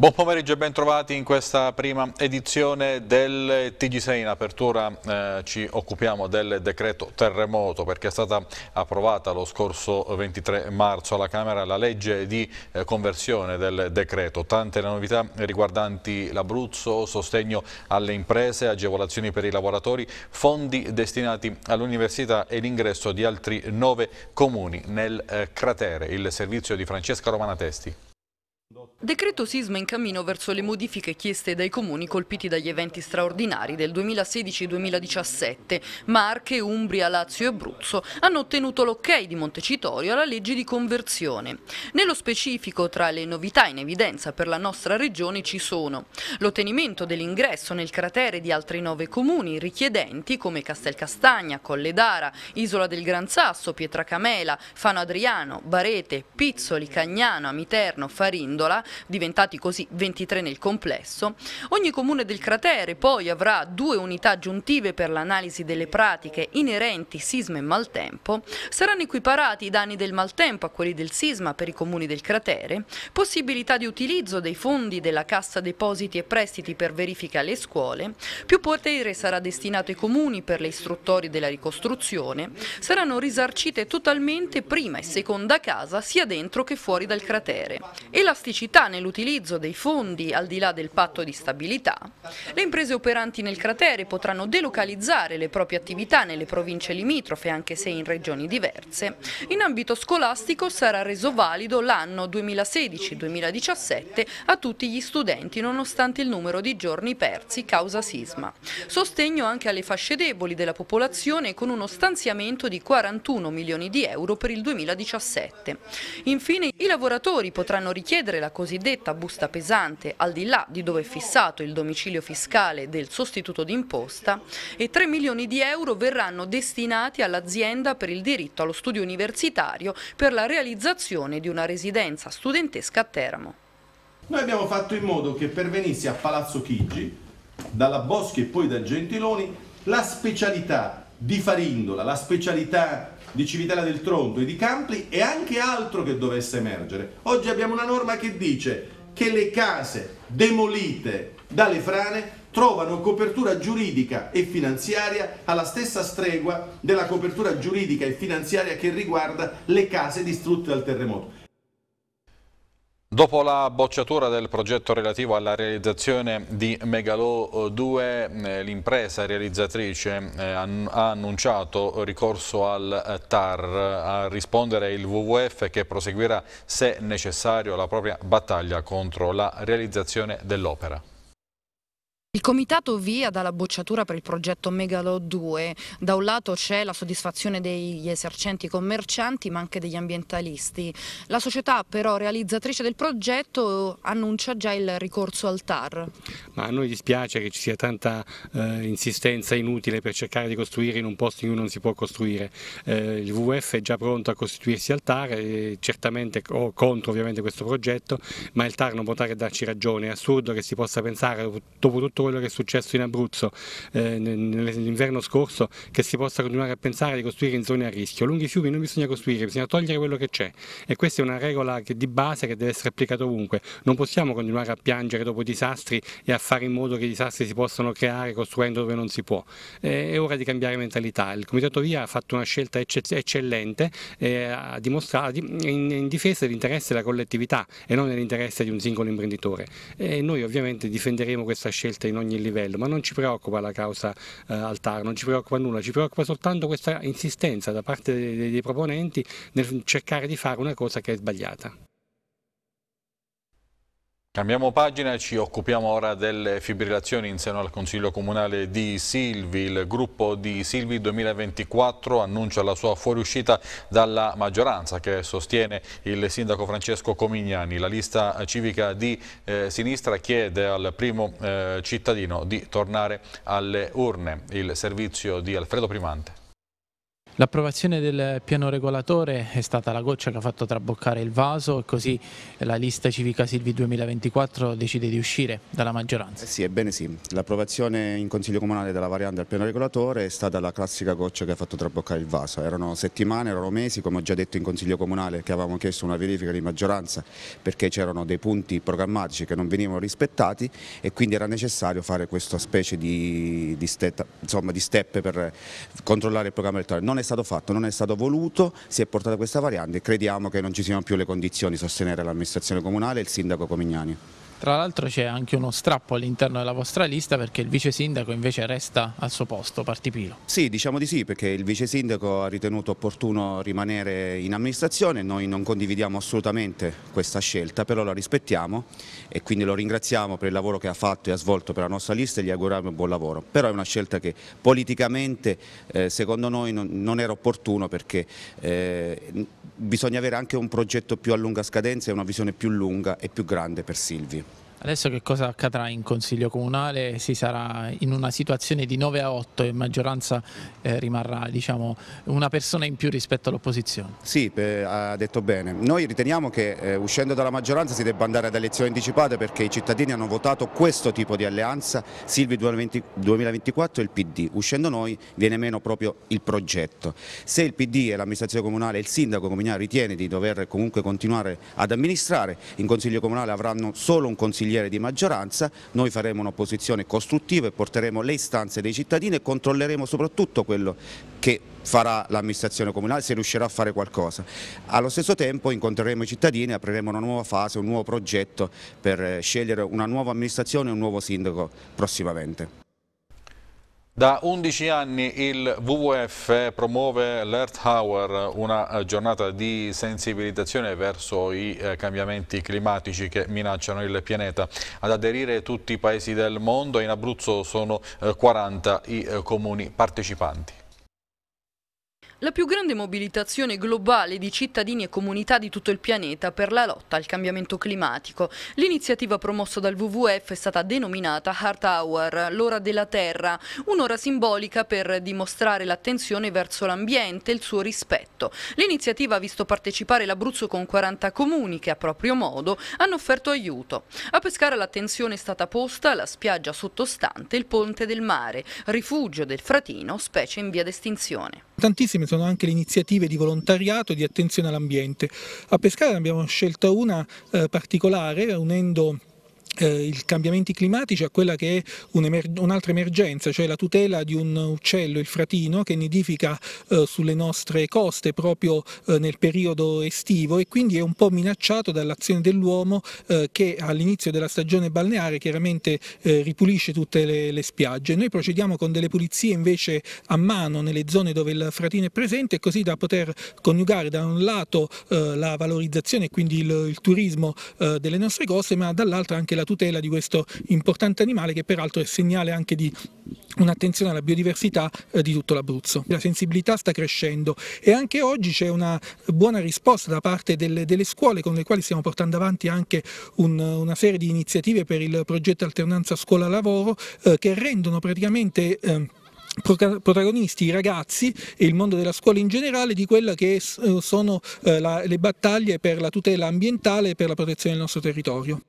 Buon pomeriggio e ben trovati in questa prima edizione del TG6. In apertura eh, ci occupiamo del decreto terremoto perché è stata approvata lo scorso 23 marzo alla Camera la legge di eh, conversione del decreto. Tante le novità riguardanti l'Abruzzo, sostegno alle imprese, agevolazioni per i lavoratori, fondi destinati all'università e l'ingresso di altri nove comuni nel eh, cratere. Il servizio di Francesca Romana Testi. Decreto sisma in cammino verso le modifiche chieste dai comuni colpiti dagli eventi straordinari del 2016-2017. Marche, Umbria, Lazio e Abruzzo hanno ottenuto l'ok di Montecitorio alla legge di conversione. Nello specifico, tra le novità in evidenza per la nostra regione ci sono l'ottenimento dell'ingresso nel cratere di altri nove comuni richiedenti come Castelcastagna, Colle d'Ara, Isola del Gran Sasso, Pietracamela, Fano Adriano, Barete, Pizzoli, Cagnano, Amiterno, Farindola, diventati così 23 nel complesso. Ogni comune del cratere poi avrà due unità aggiuntive per l'analisi delle pratiche inerenti sisma e maltempo, saranno equiparati i danni del maltempo a quelli del sisma per i comuni del cratere, possibilità di utilizzo dei fondi della Cassa Depositi e Prestiti per verifica alle scuole, più potere sarà destinato ai comuni per le istruttorie della ricostruzione, saranno risarcite totalmente prima e seconda casa sia dentro che fuori dal cratere. Elasticità nell'utilizzo dei fondi al di là del patto di stabilità, le imprese operanti nel cratere potranno delocalizzare le proprie attività nelle province limitrofe anche se in regioni diverse. In ambito scolastico sarà reso valido l'anno 2016-2017 a tutti gli studenti nonostante il numero di giorni persi causa sisma. Sostegno anche alle fasce deboli della popolazione con uno stanziamento di 41 milioni di euro per il 2017. Infine i lavoratori potranno richiedere la cosiddetta busta pesante al di là di dove è fissato il domicilio fiscale del sostituto d'imposta e 3 milioni di euro verranno destinati all'azienda per il diritto allo studio universitario per la realizzazione di una residenza studentesca a Teramo. Noi abbiamo fatto in modo che pervenisse a Palazzo Chigi, dalla Boschi e poi da Gentiloni, la specialità di Farindola, la specialità di Civitella del Tronto e di Campli e anche altro che dovesse emergere. Oggi abbiamo una norma che dice che le case demolite dalle frane trovano copertura giuridica e finanziaria alla stessa stregua della copertura giuridica e finanziaria che riguarda le case distrutte dal terremoto. Dopo la bocciatura del progetto relativo alla realizzazione di Megalo 2, eh, l'impresa realizzatrice eh, ha annunciato ricorso al eh, TAR a rispondere il WWF che proseguirà se necessario la propria battaglia contro la realizzazione dell'opera. Il comitato via dalla bocciatura per il progetto Megalo 2. Da un lato c'è la soddisfazione degli esercenti commercianti ma anche degli ambientalisti. La società però realizzatrice del progetto annuncia già il ricorso al TAR. Ma a noi dispiace che ci sia tanta eh, insistenza inutile per cercare di costruire in un posto in cui non si può costruire. Eh, il WWF è già pronto a costituirsi al TAR, e certamente o contro ovviamente questo progetto, ma il TAR non potrà darci ragione. È assurdo che si possa pensare dopo tutto tutto quello che è successo in Abruzzo eh, nell'inverno scorso che si possa continuare a pensare di costruire in zone a rischio. Lunghi fiumi non bisogna costruire, bisogna togliere quello che c'è e questa è una regola che, di base che deve essere applicata ovunque. Non possiamo continuare a piangere dopo disastri e a fare in modo che i disastri si possano creare costruendo dove non si può. Eh, è ora di cambiare mentalità. Il Comitato Via ha fatto una scelta eccellente eh, ha dimostrato in, in difesa dell'interesse della collettività e non nell'interesse di un singolo imprenditore. E noi ovviamente difenderemo questa scelta in ogni livello, ma non ci preoccupa la causa eh, Altar, non ci preoccupa nulla, ci preoccupa soltanto questa insistenza da parte dei, dei proponenti nel cercare di fare una cosa che è sbagliata. Cambiamo pagina ci occupiamo ora delle fibrillazioni in seno al Consiglio Comunale di Silvi. Il gruppo di Silvi 2024 annuncia la sua fuoriuscita dalla maggioranza che sostiene il sindaco Francesco Comignani. La lista civica di eh, sinistra chiede al primo eh, cittadino di tornare alle urne. Il servizio di Alfredo Primante. L'approvazione del piano regolatore è stata la goccia che ha fatto traboccare il vaso e così la lista civica Silvi 2024 decide di uscire dalla maggioranza. Eh sì, ebbene sì, l'approvazione in Consiglio Comunale della variante del piano regolatore è stata la classica goccia che ha fatto traboccare il vaso. Erano settimane, erano mesi, come ho già detto in Consiglio Comunale, che avevamo chiesto una verifica di maggioranza perché c'erano dei punti programmatici che non venivano rispettati e quindi era necessario fare questa specie di, di, stetta, insomma, di step per controllare il programma elettorale. Non è stato fatto, non è stato voluto, si è portata questa variante e crediamo che non ci siano più le condizioni di sostenere l'amministrazione comunale e il sindaco Comignani. Tra l'altro c'è anche uno strappo all'interno della vostra lista perché il vice sindaco invece resta al suo posto, Partipilo. Sì, diciamo di sì perché il vice sindaco ha ritenuto opportuno rimanere in amministrazione, noi non condividiamo assolutamente questa scelta, però la rispettiamo e quindi lo ringraziamo per il lavoro che ha fatto e ha svolto per la nostra lista e gli auguriamo un buon lavoro. Però è una scelta che politicamente eh, secondo noi non, non, era opportuno perché eh, bisogna avere anche un progetto più a lunga scadenza e una visione più lunga e più grande per Silvi. Adesso che cosa accadrà in Consiglio Comunale? Si sarà in una situazione di 9 a 8 e maggioranza eh, rimarrà diciamo, una persona in più rispetto all'opposizione. Sì, beh, ha detto bene. Noi riteniamo che eh, uscendo dalla maggioranza si debba andare ad elezioni anticipate perché i cittadini hanno votato questo tipo di alleanza, Silvi 2020, 2024 e il PD. Uscendo noi viene meno proprio il progetto. Se il PD e l'amministrazione comunale e il sindaco comunale ritiene di dover comunque continuare ad amministrare, in Consiglio Comunale avranno solo un consiglio consigliere di maggioranza, noi faremo un'opposizione costruttiva e porteremo le istanze dei cittadini e controlleremo soprattutto quello che farà l'amministrazione comunale se riuscirà a fare qualcosa. Allo stesso tempo incontreremo i cittadini e apriremo una nuova fase, un nuovo progetto per eh, scegliere una nuova amministrazione e un nuovo sindaco prossimamente. Da 11 anni il WWF promuove l'Earth Hour, una giornata di sensibilizzazione verso i eh, cambiamenti climatici che minacciano il pianeta. Ad aderire tutti i paesi del mondo, in Abruzzo sono 40 eh, i eh, comuni partecipanti. La più grande mobilitazione globale di cittadini e comunità di tutto il pianeta per la lotta al cambiamento climatico. L'iniziativa promossa dal WWF è stata denominata Heart Hour, l'ora della Terra, un'ora simbolica per dimostrare l'attenzione verso l'ambiente e il suo rispetto. L'iniziativa ha visto partecipare l'Abruzzo con 40 comuni che a proprio modo hanno offerto aiuto. A pescare l'attenzione è stata posta la spiaggia sottostante il Ponte del Mare, rifugio del fratino, specie in via d'estinzione. Tantissime sono anche le iniziative di volontariato e di attenzione all'ambiente. A Pescara ne abbiamo scelta una eh, particolare unendo eh, i cambiamenti climatici a quella che è un'altra emergenza, cioè la tutela di un uccello, il fratino, che nidifica eh, sulle nostre coste proprio eh, nel periodo estivo e quindi è un po' minacciato dall'azione dell'uomo eh, che all'inizio della stagione balneare chiaramente eh, ripulisce tutte le, le, spiagge. Noi procediamo con delle pulizie invece a mano nelle zone dove il fratino è presente così da poter coniugare da un lato eh, la valorizzazione e quindi il, il turismo delle nostre coste ma dall'altro anche la tutela di questo importante animale che peraltro è segnale anche di un'attenzione alla biodiversità eh, di tutto l'Abruzzo. La sensibilità sta crescendo e anche oggi c'è una buona risposta da parte delle, delle, scuole con le quali stiamo portando avanti anche un, una serie di iniziative per il progetto alternanza scuola-lavoro eh, che rendono praticamente eh, protagonisti i ragazzi e il mondo della scuola in generale di quelle che eh, sono eh, la, le battaglie per la tutela ambientale e per la protezione del nostro territorio.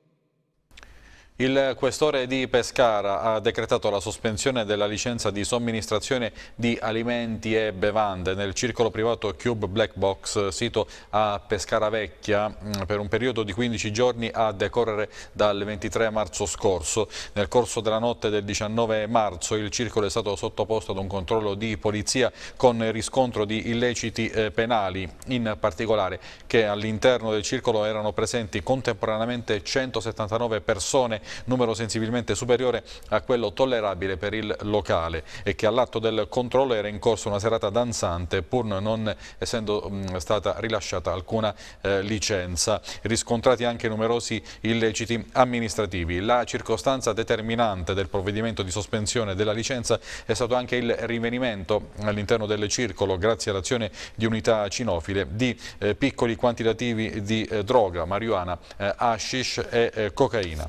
Il questore di Pescara ha decretato la sospensione della licenza di somministrazione di alimenti e bevande nel circolo privato Cube Black Box sito a Pescara Vecchia mm, per un periodo di 15 giorni a decorrere dal 23 marzo scorso. Nel corso della notte del 19 marzo il circolo è stato sottoposto ad un controllo di polizia con riscontro di illeciti eh, penali, in particolare che all'interno del circolo erano presenti contemporaneamente 179 persone numero sensibilmente superiore a quello tollerabile per il locale e che all'atto del controllo era in corso una serata danzante pur non essendo mh, stata rilasciata alcuna eh, licenza. Riscontrati anche numerosi illeciti amministrativi. La circostanza determinante del provvedimento di sospensione della licenza è stato anche il rinvenimento all'interno del circolo, grazie all'azione di unità cinofile, di eh, piccoli quantitativi di eh, droga, marijuana, eh, hashish e eh, cocaina.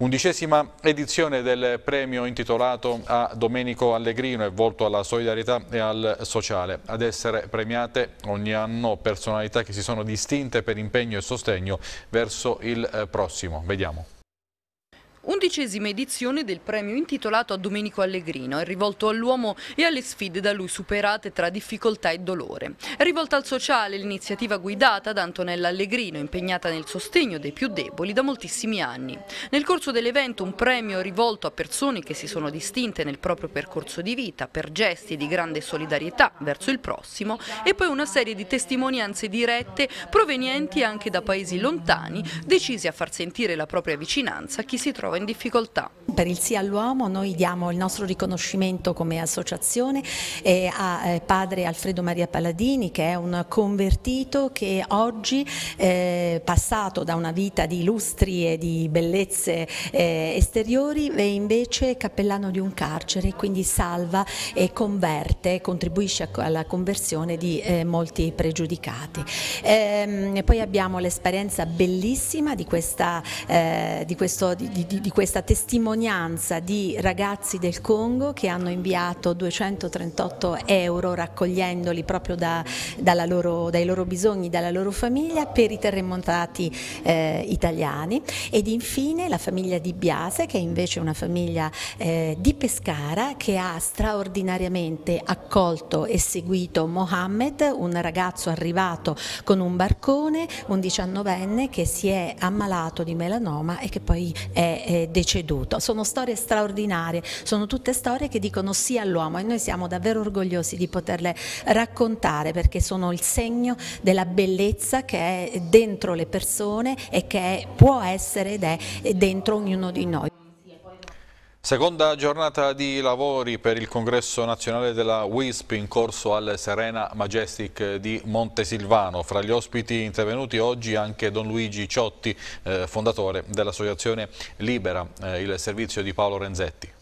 Undicesima edizione del premio intitolato a Domenico Allegrino e volto alla solidarietà e al sociale. Ad essere premiate ogni anno personalità che si sono distinte per impegno e sostegno verso il eh, prossimo. Vediamo. Undicesima edizione del premio intitolato a Domenico Allegrino, è rivolto all'uomo e alle sfide da lui superate tra difficoltà e dolore. È rivolta al sociale l'iniziativa guidata da Antonella Allegrino, impegnata nel sostegno dei più deboli da moltissimi anni. Nel corso dell'evento un premio rivolto a persone che si sono distinte nel proprio percorso di vita per gesti di grande solidarietà verso il prossimo e poi una serie di testimonianze dirette provenienti anche da paesi lontani, decisi a far sentire la propria vicinanza a chi si trova in difficoltà. Per il sì all'uomo noi diamo il nostro riconoscimento come associazione eh, a eh, padre Alfredo Maria Palladini che è un convertito che oggi eh, passato da una vita di lustri e di bellezze esteriori è invece cappellano di un carcere quindi salva e converte, contribuisce alla conversione di molti pregiudicati. Ehm, poi abbiamo l'esperienza bellissima di questa, di questo, di, di, di questa testimonianza di ragazzi del Congo che hanno inviato 238 euro raccogliendoli proprio da, loro, dai loro bisogni, dalla loro famiglia per i terremotati eh, italiani. Ed infine la famiglia di Biase che è invece una famiglia eh, di Pescara che ha straordinariamente accolto e seguito Mohammed, un ragazzo arrivato con un barcone, un diciannovenne che si è ammalato di melanoma e che poi è, è deceduto. Sono storie straordinarie, sono tutte storie che dicono sì all'uomo e noi siamo davvero orgogliosi di poterle raccontare perché sono il segno della bellezza che è dentro le persone e che può essere ed è dentro ognuno di noi. Seconda giornata di lavori per il congresso nazionale della WISP in corso al Serena Majestic di Montesilvano. Fra gli ospiti intervenuti oggi anche Don Luigi Ciotti, eh, fondatore dell'associazione Libera, eh, il servizio di Paolo Renzetti.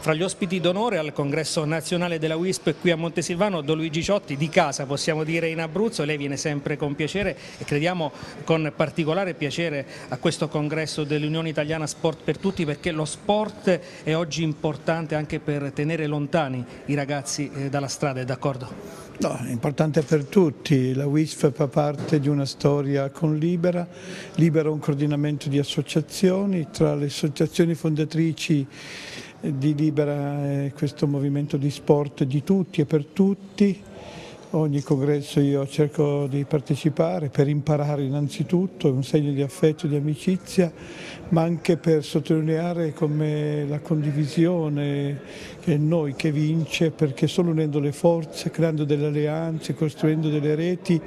Fra gli ospiti d'onore al congresso nazionale della WISP qui a Montesilvano, Don Luigi Ciotti di casa, possiamo dire in Abruzzo, lei viene sempre con piacere e crediamo con particolare piacere a questo congresso dell'Unione Italiana Sport per Tutti perché lo sport è oggi importante anche per tenere lontani i ragazzi eh, dalla strada, è d'accordo? No, è importante per tutti, la WISP fa parte di una storia con Libera, Libera è un coordinamento di associazioni, tra le associazioni fondatrici di Libera questo movimento di sport di tutti e per tutti. Ogni congresso io cerco di partecipare per imparare innanzitutto, è un segno di affetto e di amicizia, ma anche per sottolineare come la condivisione è noi che vince, perché solo unendo le forze, creando delle alleanze, costruendo delle reti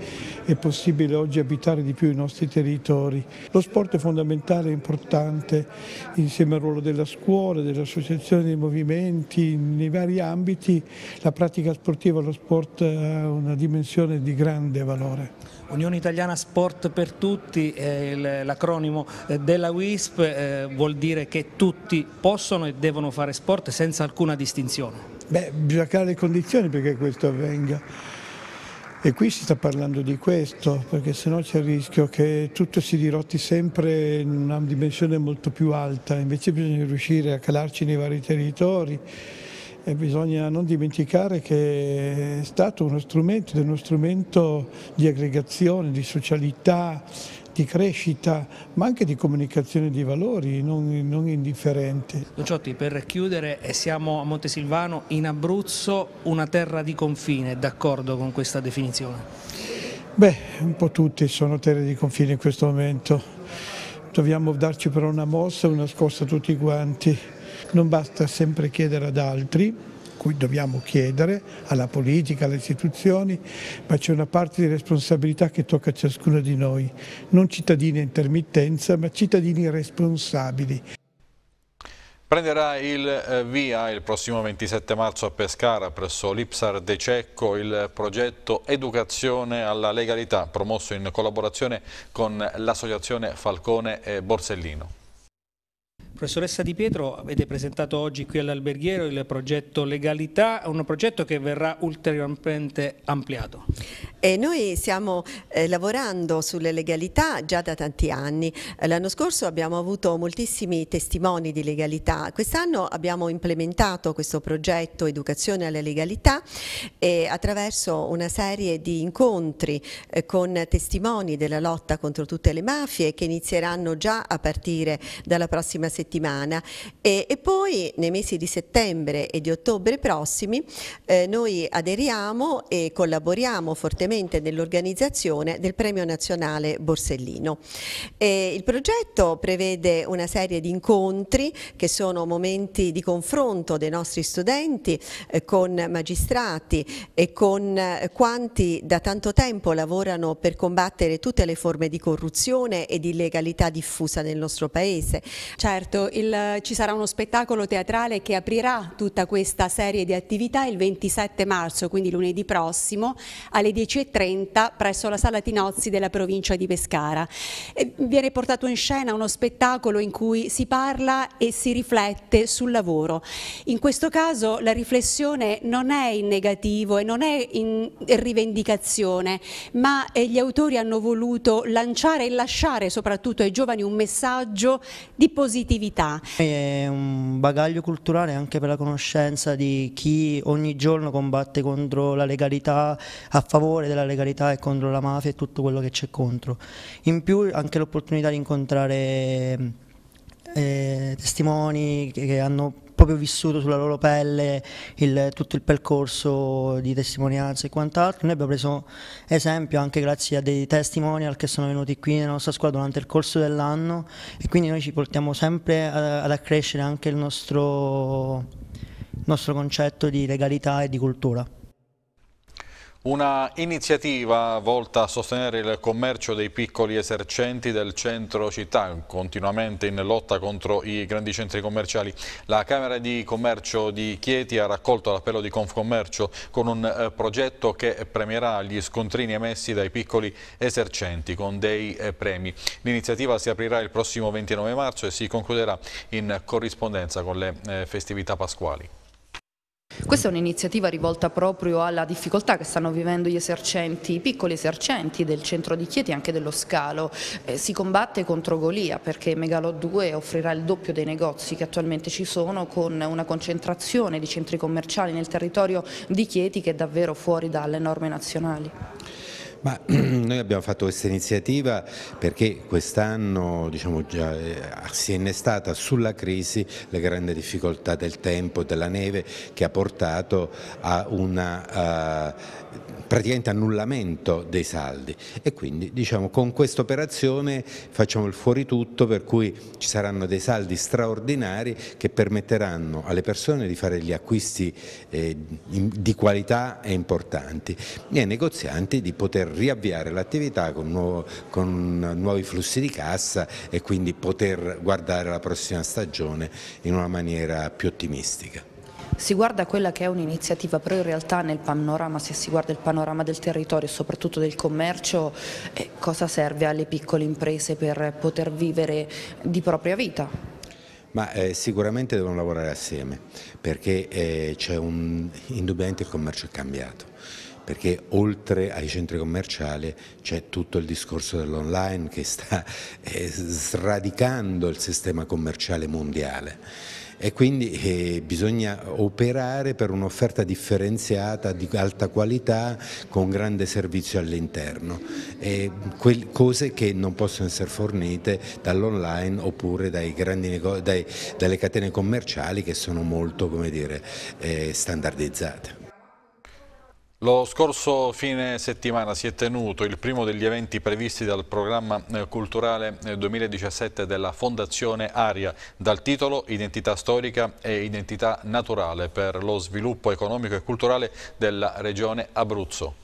è possibile oggi abitare di più i nostri territori. Lo sport è fondamentale, è importante, insieme al ruolo della scuola, delle associazioni, dei movimenti, nei vari ambiti, la pratica sportiva, lo sport ha una dimensione di grande valore. Unione Italiana Sport per Tutti, l'acronimo eh, della WISP, eh, vuol dire che tutti possono e devono fare sport senza alcuna distinzione. Beh, bisogna creare le condizioni perché questo avvenga. E qui si sta parlando di questo, perché sennò c'è il rischio che tutto si dirotti sempre in una dimensione molto più alta, invece bisogna riuscire a calarci nei vari territori e bisogna non dimenticare che è stato uno strumento, uno strumento di aggregazione, di socialità, di crescita, ma anche di comunicazione di valori non, non indifferenti. Don Ciotti, per chiudere, eh, siamo a Montesilvano, in Abruzzo, una terra di confine, d'accordo con questa definizione? Beh, un po' tutti sono terre di confine in questo momento. Dobbiamo darci però una mossa, una scossa tutti quanti. Non basta sempre chiedere ad altri, cui dobbiamo chiedere alla politica, alle istituzioni, ma c'è una parte di responsabilità che tocca a ciascuno di noi, non cittadini a intermittenza, ma cittadini responsabili. Prenderà il eh, via il prossimo 27 marzo a Pescara presso l'Ipsar De Cecco il progetto Educazione alla legalità promosso in collaborazione con l'associazione Falcone e Borsellino. Professoressa Di Pietro, avete presentato oggi qui all'Alberghiero il progetto Legalità, un progetto che verrà ulteriormente ampliato. E noi stiamo eh, lavorando sulle legalità già da tanti anni. L'anno scorso abbiamo avuto moltissimi testimoni di legalità. Quest'anno abbiamo implementato questo progetto Educazione alla legalità attraverso una serie di incontri eh, con testimoni della lotta contro tutte le mafie che inizieranno già a partire dalla prossima settimana e, e poi nei mesi di settembre e di ottobre prossimi eh, noi aderiamo e collaboriamo fortemente nell'organizzazione del Premio Nazionale Borsellino. E il progetto prevede una serie di incontri che sono momenti di confronto dei nostri studenti eh, con magistrati e con eh, quanti da tanto tempo lavorano per combattere tutte le forme di corruzione e di illegalità diffusa nel nostro Paese. Certo, il, ci sarà uno spettacolo teatrale che aprirà tutta questa serie di attività il 27 marzo, quindi lunedì prossimo, alle 10 10.30 presso la Sala Tinozzi della provincia di Pescara. E viene portato in scena uno spettacolo in cui si parla e si riflette sul lavoro. In questo caso la riflessione non è in negativo e non è in rivendicazione, ma eh, gli autori hanno voluto lanciare e lasciare soprattutto ai giovani un messaggio di positività. È un bagaglio culturale anche per la conoscenza di chi ogni giorno combatte contro la legalità a favore della legalità e contro la mafia e tutto quello che c'è contro. In più anche l'opportunità di incontrare eh, testimoni che, hanno proprio vissuto sulla loro pelle il, tutto il percorso di testimonianza e quant'altro. Noi abbiamo preso esempio anche grazie a dei testimonial che sono venuti qui nella nostra scuola durante il corso dell'anno e quindi noi ci portiamo sempre ad, ad accrescere anche il nostro, il nostro concetto di legalità e di cultura. Una iniziativa volta a sostenere il commercio dei piccoli esercenti del centro città, continuamente in lotta contro i grandi centri commerciali. La Camera di Commercio di Chieti ha raccolto l'appello di Confcommercio con un eh, progetto che premierà gli scontrini emessi dai piccoli esercenti con dei eh, premi. L'iniziativa si aprirà il prossimo 29 marzo e si concluderà in corrispondenza con le eh, festività pasquali. Questa è un'iniziativa rivolta proprio alla difficoltà che stanno vivendo gli esercenti, i piccoli esercenti del centro di Chieti e anche dello Scalo. Eh, si combatte contro Golia perché Megalo 2 offrirà il doppio dei negozi che attualmente ci sono con una concentrazione di centri commerciali nel territorio di Chieti che è davvero fuori dalle norme nazionali. Ma noi abbiamo fatto questa iniziativa perché quest'anno diciamo, eh, si è innestata sulla crisi le grandi difficoltà del tempo, e della neve che ha portato a una uh, praticamente annullamento dei saldi. E quindi diciamo, con questa operazione facciamo il fuori tutto per cui ci saranno dei saldi straordinari che permetteranno alle persone di fare gli acquisti eh, di qualità e importanti e ai negozianti di poter riavviare l'attività con, con nuovi flussi di cassa e quindi poter guardare la prossima stagione in una maniera più ottimistica si guarda quella che è un'iniziativa, però in realtà nel panorama, se si guarda il panorama del territorio e soprattutto del commercio, eh, cosa serve alle piccole imprese per poter vivere di propria vita? Ma eh, sicuramente devono lavorare assieme perché eh, un, indubbiamente il commercio è cambiato perché oltre ai centri commerciali c'è tutto il discorso dell'online che sta eh, sradicando il sistema commerciale mondiale e quindi eh, bisogna operare per un'offerta differenziata di alta qualità con grande servizio all'interno, cose che non possono essere fornite dall'online oppure dai dai, dalle catene commerciali che sono molto dire, eh, standardizzate. Lo scorso fine settimana si è tenuto il primo degli eventi previsti dal programma eh, culturale 2017 eh, della Fondazione Aria dal titolo Identità storica e identità naturale per lo sviluppo economico e culturale della regione Abruzzo.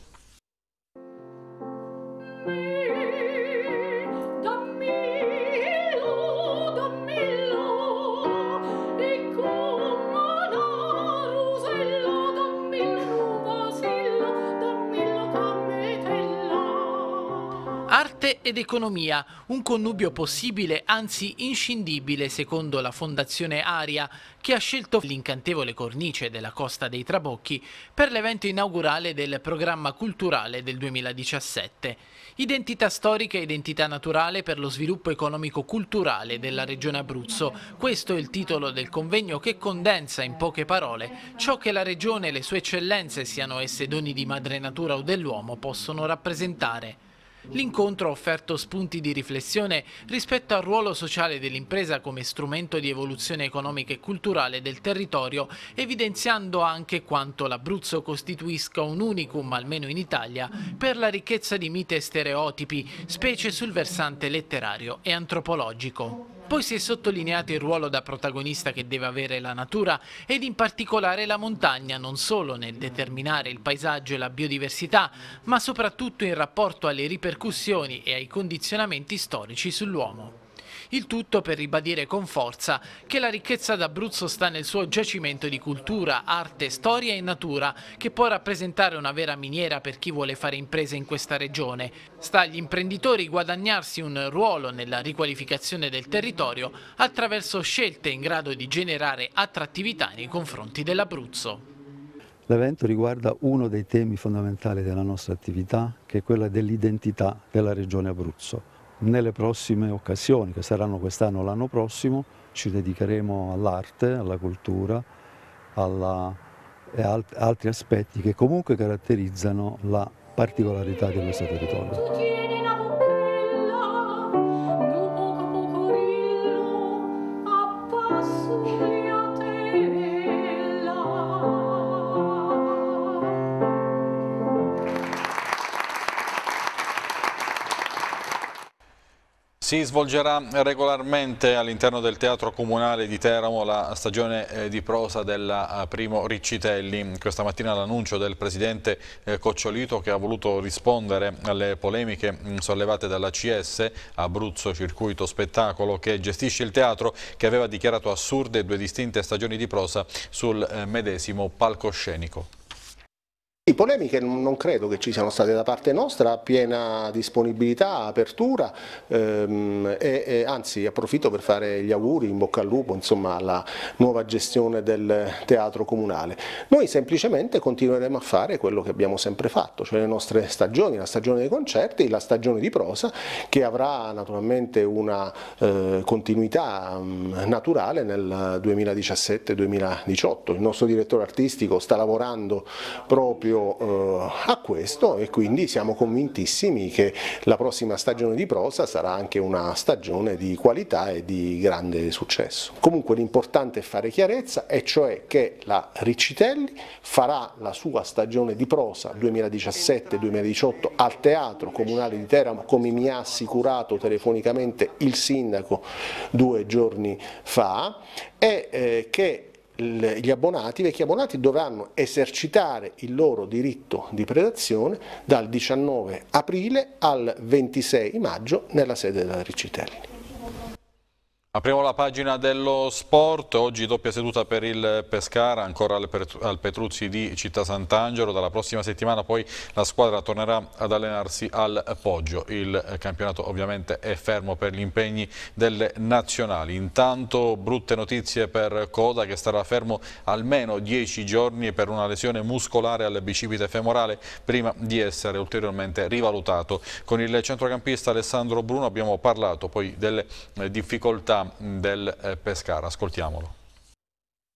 Salute ed economia, un connubio possibile, anzi inscindibile secondo la Fondazione Aria, che ha scelto l'incantevole cornice della Costa dei Trabocchi per l'evento inaugurale del programma culturale del 2017. Identità storica e identità naturale per lo sviluppo economico-culturale della Regione Abruzzo. Questo è il titolo del convegno che condensa in poche parole ciò che la Regione e le sue eccellenze, siano esse doni di madre natura o dell'uomo, possono rappresentare. L'incontro ha offerto spunti di riflessione rispetto al ruolo sociale dell'impresa come strumento di evoluzione economica e culturale del territorio, evidenziando anche quanto l'Abruzzo costituisca un unicum, almeno in Italia, per la ricchezza di mite e stereotipi, specie sul versante letterario e antropologico. Poi si è sottolineato il ruolo da protagonista che deve avere la natura ed in particolare la montagna, non solo nel determinare il paesaggio e la biodiversità, ma soprattutto in rapporto alle ripercussioni e ai condizionamenti storici sull'uomo. Il tutto per ribadire con forza che la ricchezza d'Abruzzo sta nel suo giacimento di cultura, arte, storia e natura, che può rappresentare una vera miniera per chi vuole fare imprese in questa regione. Sta agli imprenditori guadagnarsi un ruolo nella riqualificazione del territorio attraverso scelte in grado di generare attrattività nei confronti dell'Abruzzo. L'evento riguarda uno dei temi fondamentali della nostra attività, che è quella dell'identità della regione Abruzzo nelle prossime occasioni, che saranno quest'anno o l'anno prossimo, ci dedicheremo all'arte, alla cultura alla, e alt altri aspetti che comunque caratterizzano la particolarità di questo territorio. Si svolgerà regolarmente all'interno del Teatro Comunale di Teramo la stagione eh, di prosa del primo Riccitelli. Questa mattina l'annuncio del Presidente eh, Cocciolito che ha voluto rispondere alle polemiche mm, sollevate dalla CS Abruzzo Circuito Spettacolo che gestisce il teatro che aveva dichiarato assurde due distinte stagioni di prosa sul eh, medesimo palcoscenico. Polemiche non credo che ci siano state da parte nostra, piena disponibilità, apertura ehm, e, e, anzi approfitto per fare gli auguri, in bocca al lupo insomma, alla nuova gestione del teatro comunale. Noi semplicemente continueremo a fare quello che abbiamo sempre fatto, cioè le nostre stagioni, la stagione dei concerti, la stagione di prosa che avrà naturalmente una eh, continuità mh, naturale nel 2017-2018. Il nostro direttore artistico sta lavorando proprio eh, a questo e quindi siamo convintissimi che la prossima stagione di prosa sarà anche una stagione di qualità e di grande successo. Comunque l'importante è fare chiarezza e cioè che la Riccitelli farà la sua stagione di prosa 2017-2018 al Teatro Comunale di Teramo come mi ha assicurato telefonicamente il sindaco due giorni fa e eh, che gli abbonati, i vecchi abbonati dovranno esercitare il loro diritto di predazione dal 19 aprile al 26 maggio nella sede della Riccitelli. Apriamo la pagina dello sport, oggi doppia seduta per il Pescara, ancora al Petruzzi di Città Sant'Angelo, dalla prossima settimana poi la squadra tornerà ad allenarsi al Poggio, il campionato ovviamente è fermo per gli impegni delle nazionali. Intanto brutte notizie per Coda che starà fermo almeno 10 giorni per una lesione muscolare al bicipite femorale prima di essere ulteriormente rivalutato. Con il centrocampista Alessandro Bruno abbiamo parlato poi delle difficoltà del eh, Pescara. Ascoltiamolo.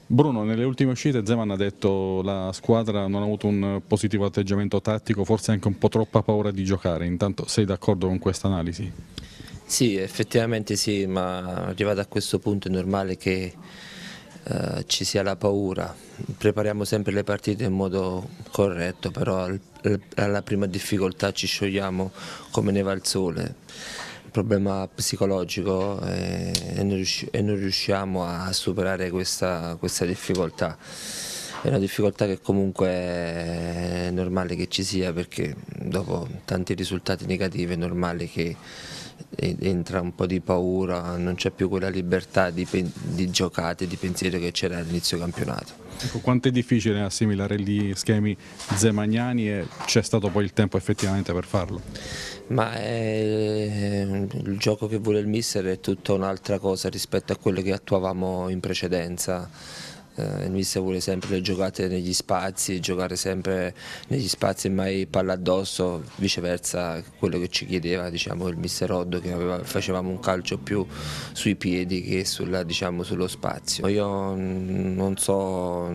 Bruno, nelle ultime uscite Zeman ha detto che la squadra non ha avuto un positivo atteggiamento tattico, forse anche un po' troppa paura di giocare, intanto sei d'accordo con questa analisi? Sì, effettivamente sì, ma arrivato a questo punto è normale che eh, ci sia la paura. Prepariamo sempre le partite in modo corretto, però alla prima difficoltà ci sciogliamo come ne va il sole problema psicologico e, e, non riusciamo a superare questa, questa difficoltà. È una difficoltà che comunque è normale che ci sia perché dopo tanti risultati negativi è normale che entra un po' di paura, non c'è più quella libertà di, di giocate, di pensiero che c'era all'inizio campionato. Ecco, quanto è difficile assimilare gli schemi zemagnani e c'è stato poi il tempo effettivamente per farlo? Ma è, il gioco che vuole il mister è tutta un'altra cosa rispetto a quello che attuavamo in precedenza eh, il mister vuole sempre le giocate negli spazi, giocare sempre negli spazi e mai palla addosso, viceversa quello che ci chiedeva diciamo, il mister Roddo che aveva, facevamo un calcio più sui piedi che sulla, diciamo, sullo spazio. Io non so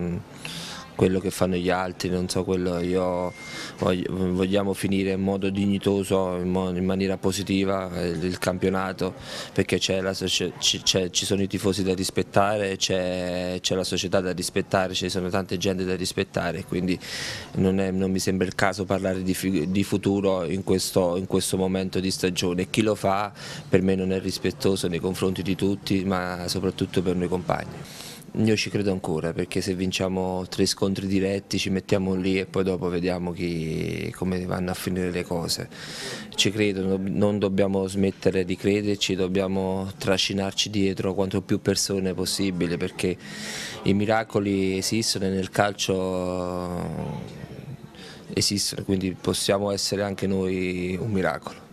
quello che fanno gli altri, non so quello, io vogliamo finire in modo dignitoso, in, maniera positiva il, il campionato perché la, ci sono i tifosi da rispettare, c'è la società da rispettare, ci sono tante gente da rispettare, quindi non, è, non mi sembra il caso parlare di, di futuro in questo, in questo momento di stagione. Chi lo fa per me non è rispettoso nei confronti di tutti, ma soprattutto per noi compagni. Io ci credo ancora perché se vinciamo tre scontri diretti ci mettiamo lì e poi dopo vediamo chi, come vanno a finire le cose. Ci credo, non dobbiamo smettere di crederci, dobbiamo trascinarci dietro quanto più persone possibile perché i miracoli esistono e nel calcio esistono, quindi possiamo essere anche noi un miracolo.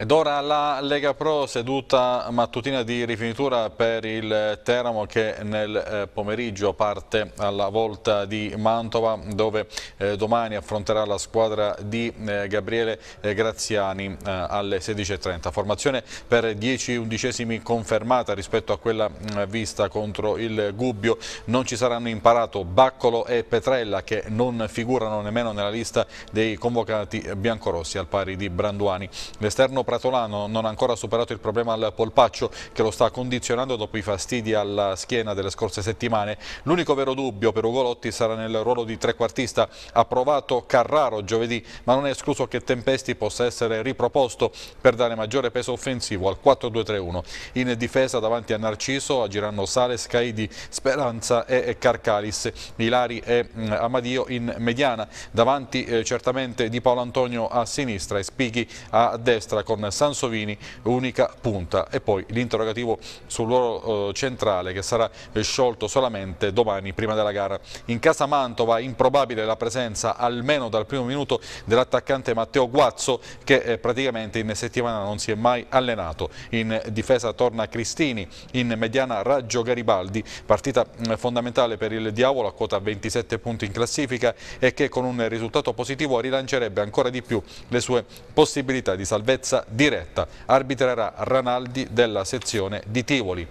Ed ora la Lega Pro seduta mattutina di rifinitura per il Teramo che nel eh, pomeriggio parte alla volta di Mantova dove eh, domani affronterà la squadra di eh, Gabriele Graziani alle 16.30. Formazione per 10 undicesimi confermata rispetto a quella vista contro il Gubbio. Non ci saranno imparato Baccolo e Petrella che non figurano nemmeno nella lista dei convocati biancorossi al pari di Branduani. L'esterno Pratolano non ha ancora superato il problema al polpaccio che lo sta condizionando dopo i fastidi alla schiena delle scorse settimane. L'unico vero dubbio per Ugolotti sarà nel ruolo di trequartista. Ha provato Carraro giovedì, ma non è escluso che Tempesti possa essere riproposto per dare maggiore peso offensivo al 4-2-3-1. In difesa davanti a Narciso agiranno Sales, Caidi, Speranza e Carcalis, Ilari e mm, Amadio in mediana. Davanti eh, certamente Di Paolo Antonio a sinistra e Spighi a destra con Sansovini, unica punta. E poi l'interrogativo sul ruolo eh, centrale che sarà sciolto solamente domani prima della gara. In casa Mantova improbabile la presenza almeno dal primo minuto dell'attaccante Matteo Guazzo che eh, praticamente in settimana non si è mai allenato. In difesa torna Cristini, in mediana Raggio Garibaldi, partita mm, fondamentale per il Diavolo a quota 27 punti in classifica e che con un risultato positivo rilancerebbe ancora di più le sue possibilità di salvezza diretta. Arbitrerà Ranaldi della sezione di Tivoli.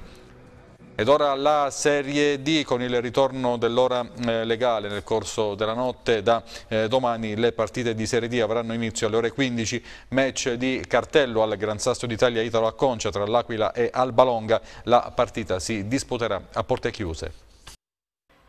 Ed ora la Serie D con il ritorno dell'ora eh, legale nel corso della notte. Da eh, domani le partite di Serie D avranno inizio alle ore 15. Match di cartello al Gran Sasso d'Italia Italo Acconcia tra l'Aquila e Alba Longa. La partita si disputerà a porte chiuse.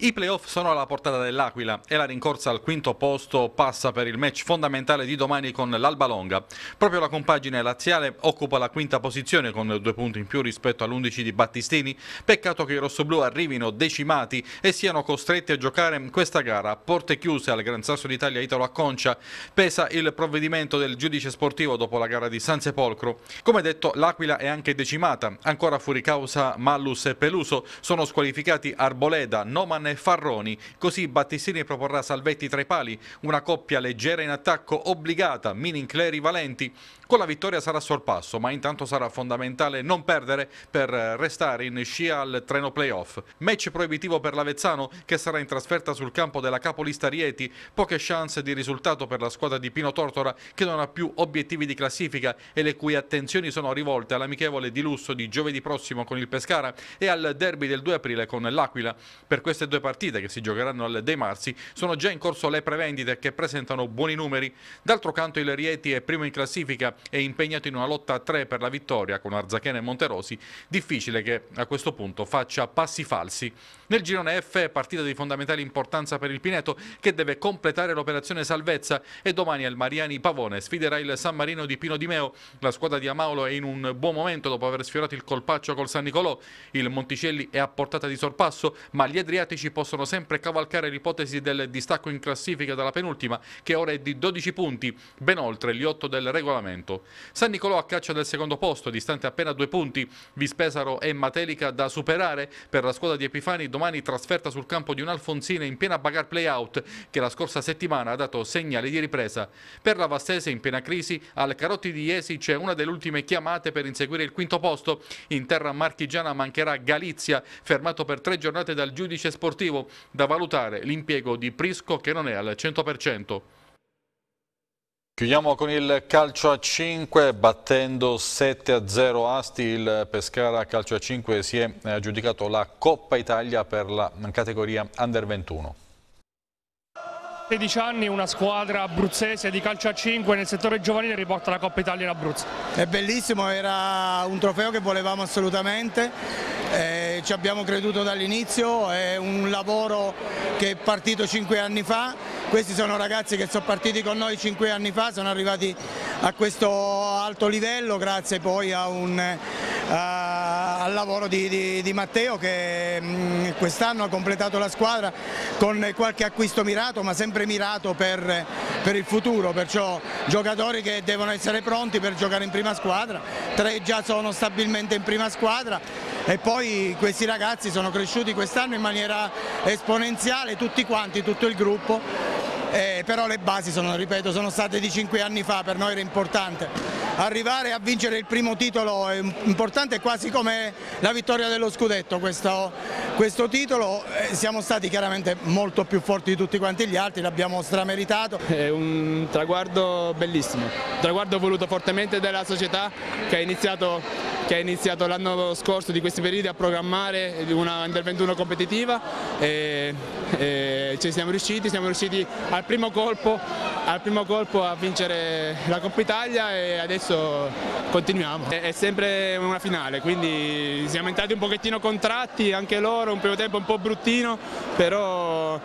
I playoff sono alla portata dell'Aquila e la rincorsa al quinto posto passa per il match fondamentale di domani con l'Alba Longa. Proprio la compagine laziale occupa la quinta posizione con due punti in più rispetto all'11 di Battistini. Peccato che i rossoblù arrivino decimati e siano costretti a giocare questa gara a porte chiuse al Gran Sasso d'Italia Italo Acconcia. Pesa il provvedimento del giudice sportivo dopo la gara di San Sepolcro. Come detto, l'Aquila è anche decimata. Ancora fuori causa Mallus e Peluso. Sono squalificati Arboleda, Noman e Farroni. Così Battistini proporrà Salvetti tra i pali, una coppia leggera in attacco obbligata, Minincleri Valenti. Con la vittoria sarà sorpasso, ma intanto sarà fondamentale non perdere per restare in scia al treno playoff. Match proibitivo per l'Avezzano che sarà in trasferta sul campo della capolista Rieti. Poche chance di risultato per la squadra di Pino Tortora che non ha più obiettivi di classifica e le cui attenzioni sono rivolte all'amichevole di lusso di giovedì prossimo con il Pescara e al derby del 2 aprile con l'Aquila. Per queste due partite che si giocheranno al De Marsi sono già in corso le prevendite che presentano buoni numeri. D'altro canto il Rieti è primo in classifica è impegnato in una lotta a tre per la vittoria con Arzachena e Monterosi, difficile che a questo punto faccia passi falsi. Nel girone F partita di fondamentale importanza per il Pineto che deve completare l'operazione salvezza e domani al Mariani Pavone sfiderà il San Marino di Pino Di Meo. La squadra di Amaulo è in un buon momento dopo aver sfiorato il colpaccio col San Nicolò. Il Monticelli è a portata di sorpasso ma gli Adriatici possono sempre cavalcare l'ipotesi del distacco in classifica dalla penultima, che ora è di 12 punti, ben oltre gli 8 del regolamento. San Nicolò a caccia del secondo posto, distante appena due punti. Vispesaro e Matelica da superare per la squadra di Epifani, domani trasferta sul campo di un Alfonsine in piena bagarre play-out, che la scorsa settimana ha dato segnali di ripresa. Per la Vastese in piena crisi, al Carotti di Iesi c'è una delle ultime chiamate per inseguire il quinto posto. In terra marchigiana mancherà Galizia, fermato per tre giornate dal giudice sportivo, da valutare l'impiego di Prisco che non è al 100%. Chiudiamo con il calcio a 5 battendo 7 a 0 Asti, il Pescara calcio a 5 si è aggiudicato la Coppa Italia per la categoria Under 21. 16 anni una squadra abruzzese di calcio a 5 nel settore giovanile riporta la Coppa Italia in Abruzzo. È bellissimo, era un trofeo che volevamo assolutamente, eh, ci abbiamo creduto dall'inizio, è un lavoro che è partito 5 anni fa, questi sono ragazzi che sono partiti con noi 5 anni fa, sono arrivati a questo alto livello grazie poi a un, uh, al lavoro di, di, di Matteo che um, quest'anno ha completato la squadra con qualche acquisto mirato ma sempre mirato per, per, il futuro, perciò giocatori che devono essere pronti per giocare in prima squadra, tre già sono stabilmente in prima squadra e poi questi ragazzi sono cresciuti quest'anno in maniera esponenziale, tutti quanti, tutto il gruppo, eh, però le basi sono, ripeto, sono state di cinque anni fa, per noi era importante arrivare a vincere il primo titolo è importante, quasi come la vittoria dello scudetto questo, questo titolo, eh, siamo stati chiaramente molto più forti di tutti quanti gli altri, l'abbiamo strameritato. È un traguardo bellissimo, un traguardo voluto fortemente dalla società che ha iniziato, iniziato l'anno scorso di questi periodi a programmare una Under 21 competitiva e, e ci siamo riusciti, siamo riusciti al primo colpo, al primo colpo a vincere la Coppa Italia e adesso adesso continuiamo. È sempre una finale, quindi siamo entrati un pochettino contratti, anche loro, un primo tempo un po' bruttino, però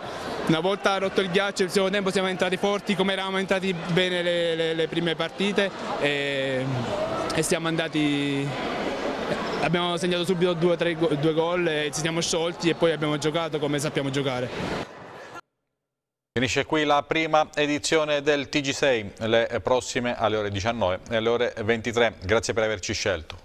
una volta rotto il ghiaccio il secondo tempo siamo entrati forti come eravamo entrati bene le, le, le prime partite e, e siamo andati abbiamo segnato subito due, tre, due gol ci siamo sciolti e poi abbiamo giocato come sappiamo giocare. Finisce qui la prima edizione del TG6, le prossime alle ore 19 e alle ore 23. Grazie per averci scelto.